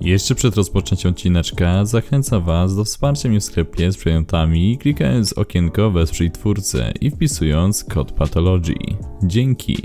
Jeszcze przed rozpoczęciem odcineczka zachęcam Was do wsparcia mnie w sklepie z przedmiotami, klikając okienko Wesprzyj twórcę i wpisując kod Pathology. Dzięki!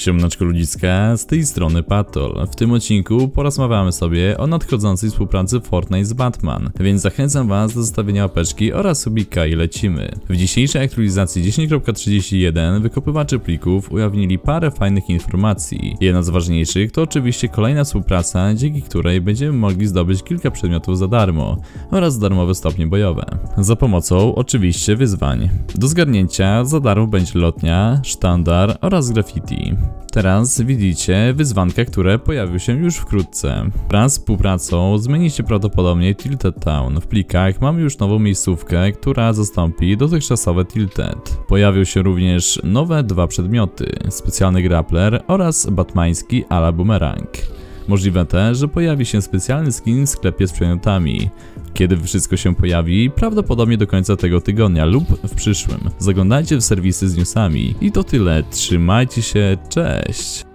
Siemnaczko ludziska, z tej strony Patol. W tym odcinku porozmawiamy sobie o nadchodzącej współpracy Fortnite z Batman, więc zachęcam was do zostawienia łapeczki oraz subika i lecimy. W dzisiejszej aktualizacji 10.31 wykopywacze plików ujawnili parę fajnych informacji. Jedna z ważniejszych to oczywiście kolejna współpraca, dzięki której będziemy mogli zdobyć kilka przedmiotów za darmo oraz darmowe stopnie bojowe. Za pomocą oczywiście wyzwań. Do zgarnięcia za darmo będzie lotnia, sztandar oraz graffiti. Teraz widzicie wyzwanka, które pojawią się już wkrótce. Wraz z współpracą zmieni się prawdopodobnie Tilted Town. W plikach mamy już nową miejscówkę, która zastąpi dotychczasowe Tilted. Pojawią się również nowe dwa przedmioty, specjalny grappler oraz batmański ala boomerang. Możliwe też, że pojawi się specjalny skin w sklepie z przedmiotami. Kiedy wszystko się pojawi, prawdopodobnie do końca tego tygodnia lub w przyszłym. Zaglądajcie w serwisy z newsami. I to tyle, trzymajcie się, cześć!